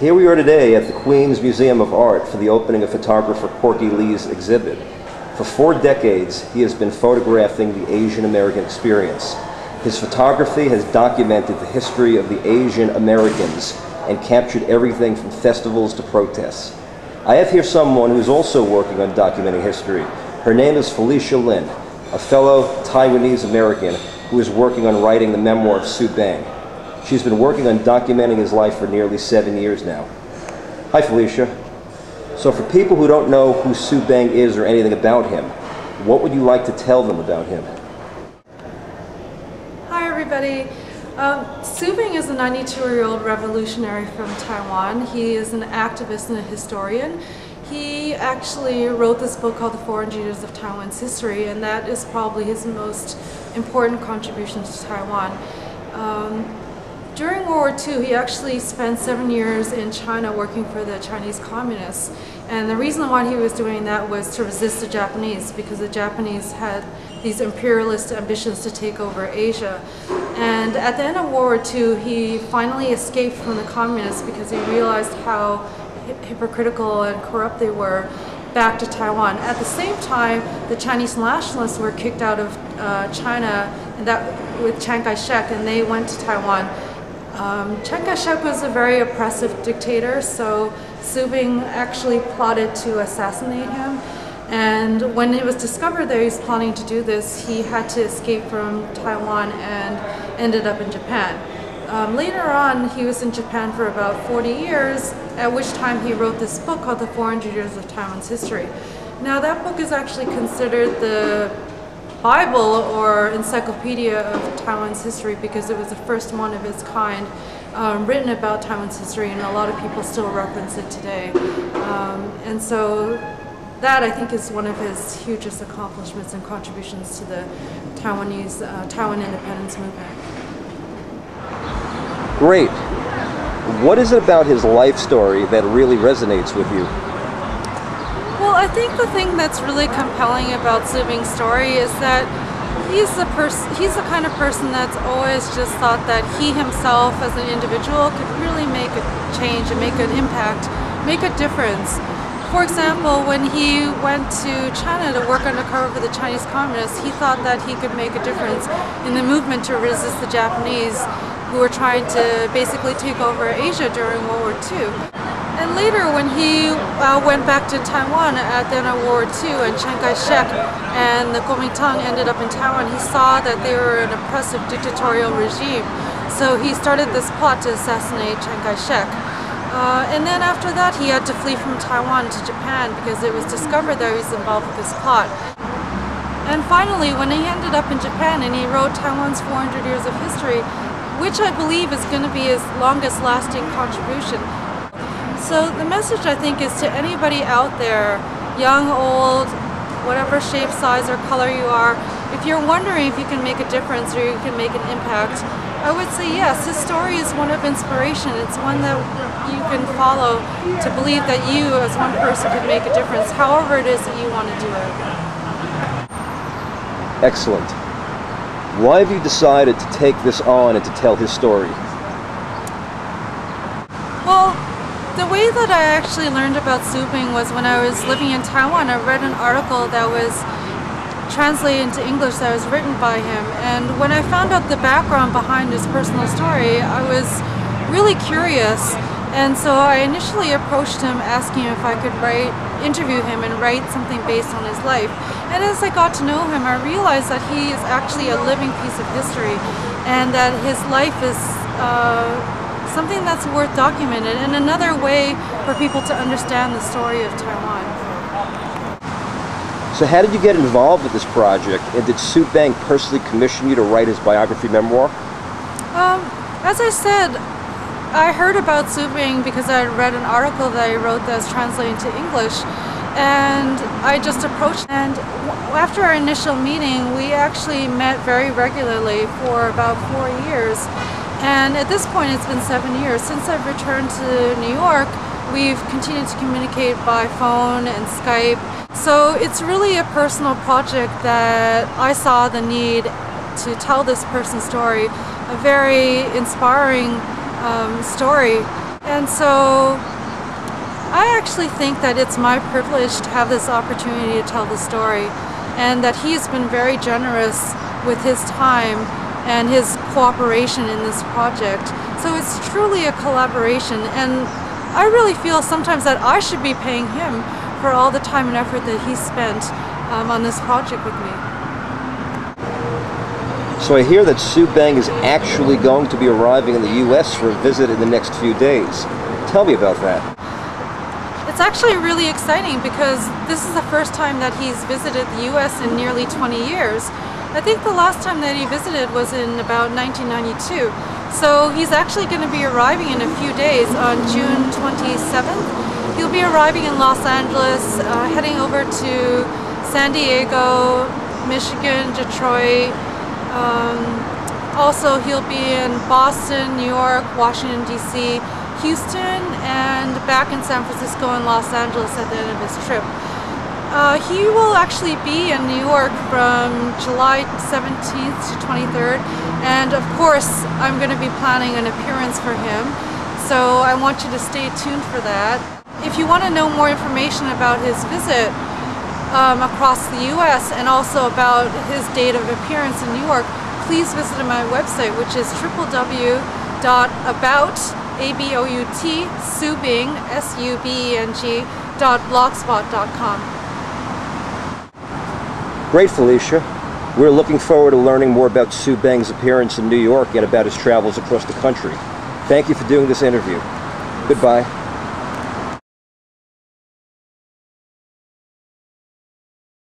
Here we are today at the Queens Museum of Art for the opening of photographer Corky Lee's exhibit. For four decades, he has been photographing the Asian American experience. His photography has documented the history of the Asian Americans and captured everything from festivals to protests. I have here someone who's also working on documenting history. Her name is Felicia Lin, a fellow Taiwanese American who is working on writing the memoir of Su Beng. She's been working on documenting his life for nearly seven years now. Hi, Felicia. So, for people who don't know who Su Beng is or anything about him, what would you like to tell them about him? Hi, everybody. Um, Su Beng is a 92-year-old revolutionary from Taiwan. He is an activist and a historian. He actually wrote this book called The 400 Years of Taiwan's History, and that is probably his most important contribution to Taiwan. Um, during World War II, he actually spent seven years in China working for the Chinese communists. And the reason why he was doing that was to resist the Japanese because the Japanese had these imperialist ambitions to take over Asia. And at the end of World War II, he finally escaped from the communists because he realized how hypocritical and corrupt they were back to Taiwan. At the same time, the Chinese nationalists were kicked out of uh, China and that with Chiang Kai-shek and they went to Taiwan. Um, Chiang Kai-shek was a very oppressive dictator, so Su Beng actually plotted to assassinate him. And when it was discovered that he was planning to do this, he had to escape from Taiwan and ended up in Japan. Um, later on, he was in Japan for about 40 years, at which time he wrote this book called The 400 Years of Taiwan's History. Now, that book is actually considered the Bible or encyclopedia of Taiwan's history because it was the first one of its kind um, written about Taiwan's history, and a lot of people still reference it today. Um, and so, that I think is one of his hugest accomplishments and contributions to the Taiwanese uh, Taiwan independence movement. Great. What is it about his life story that really resonates with you? I think the thing that's really compelling about Su Beng's story is that he's the person he's the kind of person that's always just thought that he himself as an individual could really make a change and make an impact, make a difference. For example, when he went to China to work undercover for the Chinese communists, he thought that he could make a difference in the movement to resist the Japanese who were trying to basically take over Asia during World War II. And later, when he uh, went back to Taiwan at the end of World War II and Chiang Kai-shek and the Kuomintang ended up in Taiwan, he saw that they were an oppressive dictatorial regime. So he started this plot to assassinate Chiang Kai-shek. Uh, and then after that, he had to flee from Taiwan to Japan because it was discovered that he was involved with this plot. And finally, when he ended up in Japan and he wrote Taiwan's 400 Years of History, which I believe is going to be his longest lasting contribution. So the message I think is to anybody out there, young, old, whatever shape, size, or color you are, if you're wondering if you can make a difference or you can make an impact, I would say yes, his story is one of inspiration. It's one that you can follow to believe that you as one person can make a difference, however it is that you want to do it. Excellent. Why have you decided to take this on and to tell his story? Well, the way that I actually learned about Su Beng was when I was living in Taiwan. I read an article that was translated into English that was written by him. And when I found out the background behind his personal story, I was really curious. And so I initially approached him asking if I could write, interview him and write something based on his life. And as I got to know him, I realized that he is actually a living piece of history and that his life is uh, something that's worth documented and another way for people to understand the story of Taiwan. So how did you get involved with this project and did Su Beng personally commission you to write his biography memoir? Um, as I said, I heard about Su Beng because I read an article that I wrote that's translated to English and I just approached and after our initial meeting we actually met very regularly for about four years and at this point it's been seven years. Since I've returned to New York we've continued to communicate by phone and Skype. So it's really a personal project that I saw the need to tell this person's story a very inspiring um, story. And so I actually think that it's my privilege to have this opportunity to tell the story and that he's been very generous with his time and his cooperation in this project. So it's truly a collaboration and I really feel sometimes that I should be paying him for all the time and effort that he spent um, on this project with me. So I hear that Su Beng is actually going to be arriving in the U.S. for a visit in the next few days. Tell me about that. It's actually really exciting because this is the first time that he's visited the U.S. in nearly 20 years. I think the last time that he visited was in about 1992. So he's actually going to be arriving in a few days on June 27th. He'll be arriving in Los Angeles, uh, heading over to San Diego, Michigan, Detroit, um, also, he'll be in Boston, New York, Washington, D.C., Houston, and back in San Francisco and Los Angeles at the end of his trip. Uh, he will actually be in New York from July 17th to 23rd, and of course, I'm going to be planning an appearance for him, so I want you to stay tuned for that. If you want to know more information about his visit, um, across the U.S. and also about his date of appearance in New York, please visit my website, which is S-U-B-E-N-G, blogspot.com. Great, Felicia. We're looking forward to learning more about Su Beng's appearance in New York and about his travels across the country. Thank you for doing this interview. Goodbye.